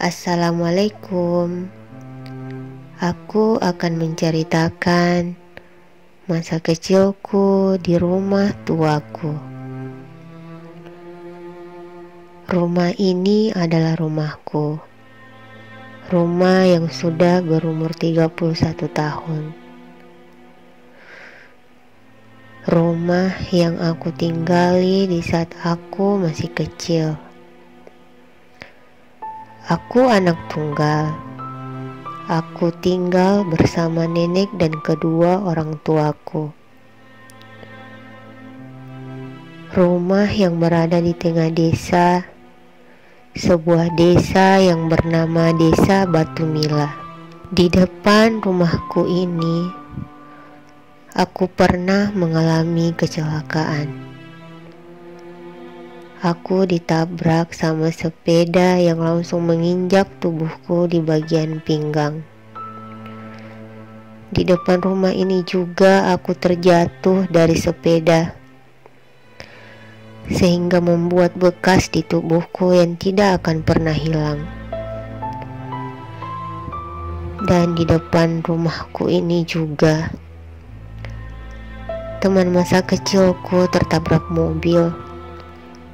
Assalamualaikum. Aku akan menceritakan masa kecilku di rumah tuaku. Rumah ini adalah rumahku. Rumah yang sudah berumur 31 tahun. Rumah yang aku tinggali di saat aku masih kecil. Aku anak tunggal. Aku tinggal bersama nenek dan kedua orang tuaku. Rumah yang berada di tengah desa, sebuah desa yang bernama Desa Batu Mila. Di depan rumahku ini, aku pernah mengalami kecelakaan. Aku ditabrak sama sepeda yang langsung menginjak tubuhku di bagian pinggang. Di depan rumah ini juga aku terjatuh dari sepeda, sehingga membuat bekas di tubuhku yang tidak akan pernah hilang. Dan di depan rumahku ini juga, teman masa kecilku tertabrak mobil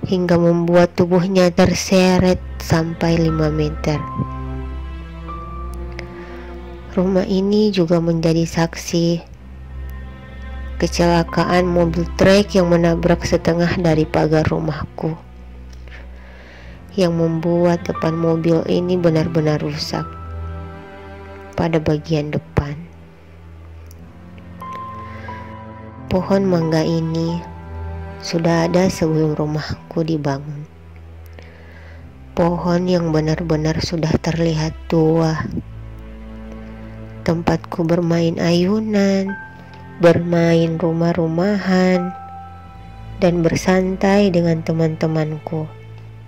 hingga membuat tubuhnya terseret sampai 5 meter. Rumah ini juga menjadi saksi kecelakaan mobil truk yang menabrak setengah dari pagar rumahku yang membuat depan mobil ini benar-benar rusak pada bagian depan. Pohon mangga ini sudah ada sebelum rumahku dibangun. Pohon yang benar-benar sudah terlihat tua. Tempatku bermain ayunan, bermain rumah-rumahan, dan bersantai dengan teman-temanku.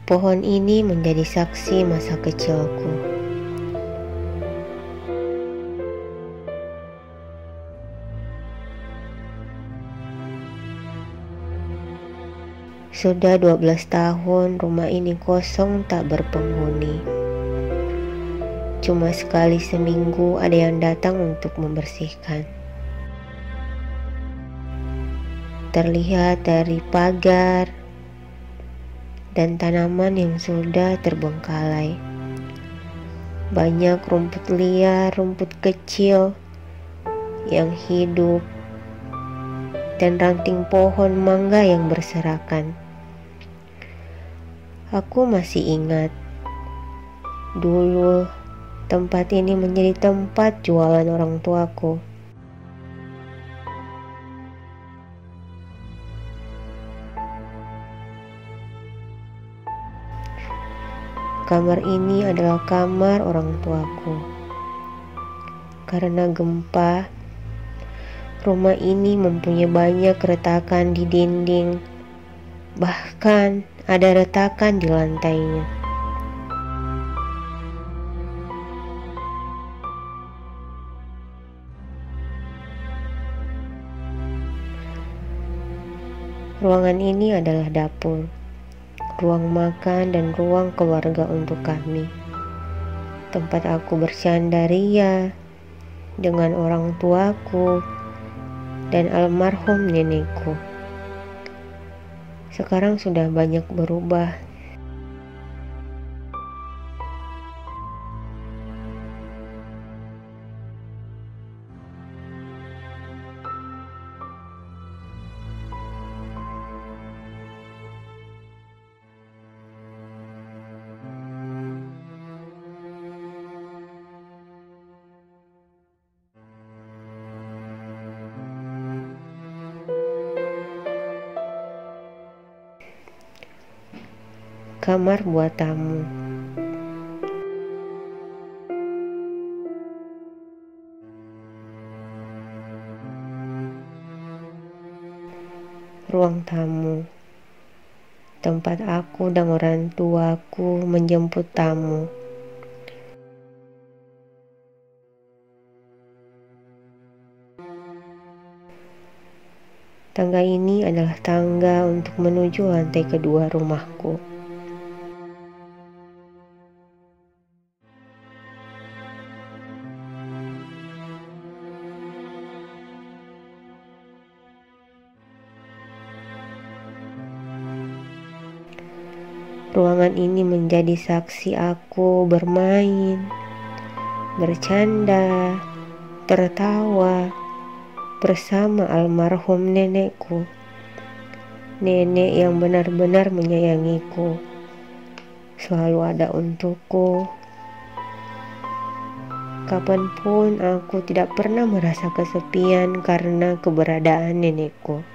Pohon ini menjadi saksi masa kecilku. Sudah 12 tahun rumah ini kosong tak berpenghuni. Cuma sekali seminggu ada yang datang untuk membersihkan. Terlihat dari pagar dan tanaman yang sudah terbengkalai. Banyak rumput liar, rumput kecil yang hidup dan ranting pohon mangga yang berserakan. Aku masih ingat dulu tempat ini menjadi tempat jualan orang tuaku. Kamar ini adalah kamar orang tuaku. Karena gempa, rumah ini mempunyai banyak keretakan di dinding, bahkan ada retakan di lantainya. Ruangan ini adalah dapur, ruang makan, dan ruang keluarga untuk kami. Tempat aku bersandaria dengan orang tuaku dan almarhum nenekku sekarang sudah banyak berubah kamar buat tamu. Ruang tamu tempat aku dan orang tuaku menjemput tamu. Tangga ini adalah tangga untuk menuju lantai kedua rumahku. Ruangan ini menjadi saksi aku bermain, bercanda, tertawa bersama almarhum nenekku. Nenek yang benar-benar menyayangiku, selalu ada untukku. Kapan pun aku tidak pernah merasa kesepian karena keberadaan nenekku.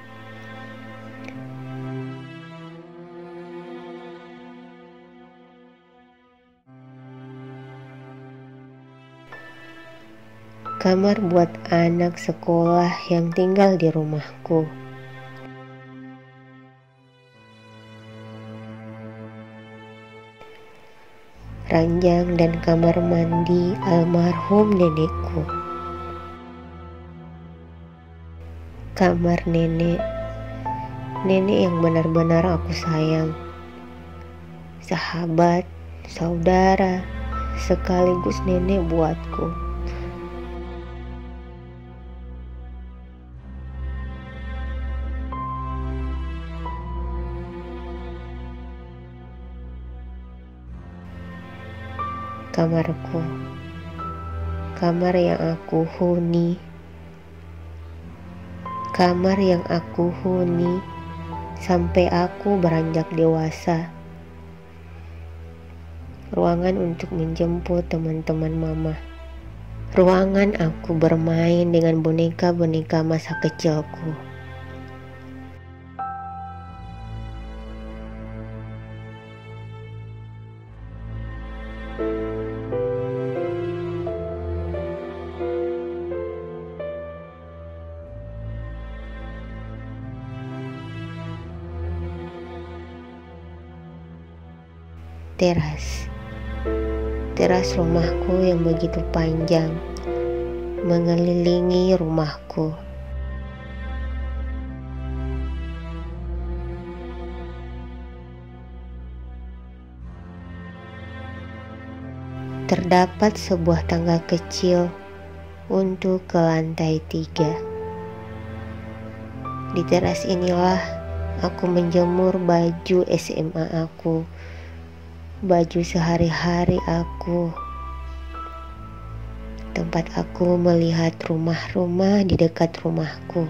Kamar buat anak sekolah yang tinggal di rumahku. Ranjang dan kamar mandi almarhum nenekku. Kamar nenek, nenek yang benar-benar aku sayang. Sahabat, saudara, sekaligus nenek buatku. Kamarku, kamar yang aku huni, kamar yang aku huni sampai aku beranjak dewasa. Ruangan untuk menjemput teman-teman mama. Ruangan aku bermain dengan boneka-boneka masa kecilku. Teras. Teras rumahku yang begitu panjang mengelilingi rumahku. Terdapat sebuah tangga kecil untuk ke lantai tiga. Di teras inilah aku menjemur baju SMA aku baju sehari-hari aku. Tempat aku melihat rumah-rumah di dekat rumahku.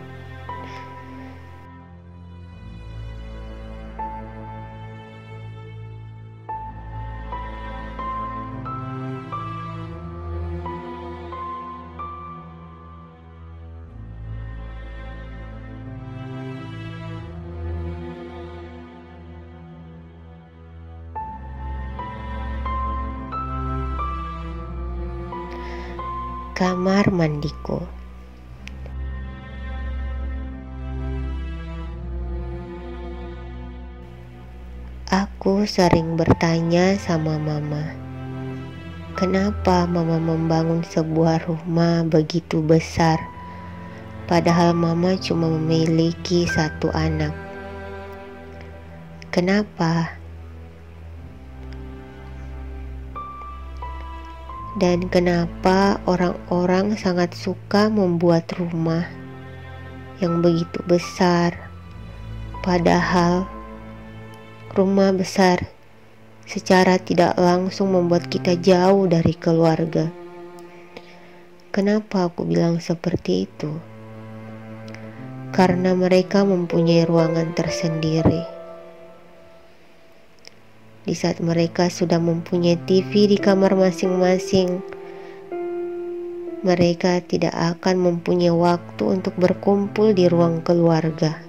Kamar mandiku. Aku sering bertanya sama mama, kenapa mama membangun sebuah rumah begitu besar, padahal mama cuma memiliki satu anak. Kenapa? Dan kenapa orang-orang sangat suka membuat rumah yang begitu besar, padahal rumah besar secara tidak langsung membuat kita jauh dari keluarga. Kenapa aku bilang seperti itu? Karena mereka mempunyai ruangan tersendiri di saat mereka sudah mempunyai TV di kamar masing-masing. Mereka tidak akan mempunyai waktu untuk berkumpul di ruang keluarga.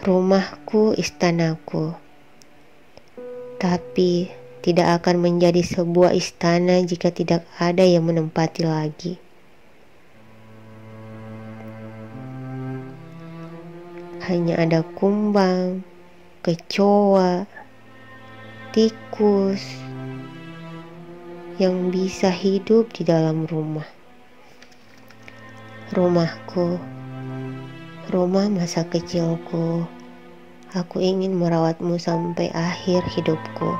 Rumahku, istanaku, tapi tidak akan menjadi sebuah istana jika tidak ada yang menempati lagi. Hanya ada kumbang, kecoa, tikus yang bisa hidup di dalam rumah. Rumahku, rumah masa kecilku, aku ingin merawatmu sampai akhir hidupku.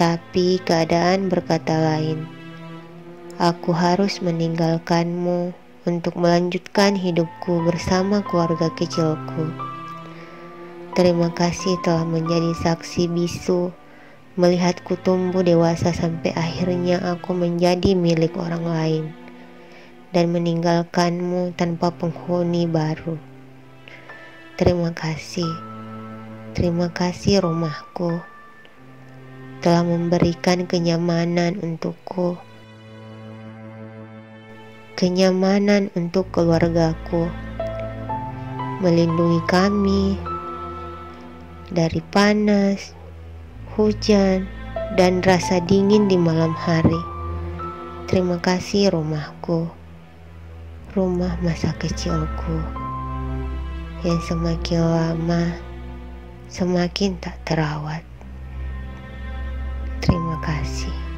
Tapi keadaan berkata lain. Aku harus meninggalkanmu untuk melanjutkan hidupku bersama keluarga kecilku. Terima kasih telah menjadi saksi bisu melihatku tumbuh dewasa sampai akhirnya aku menjadi milik orang lain dan meninggalkanmu tanpa penghuni baru. Terima kasih, terima kasih rumahku telah memberikan kenyamanan untukku, kenyamanan untuk keluargaku, melindungi kami dari panas, hujan, dan rasa dingin di malam hari. Terima kasih rumahku rumah masa kecilku yang semakin lama semakin tak terawat. Terima kasih.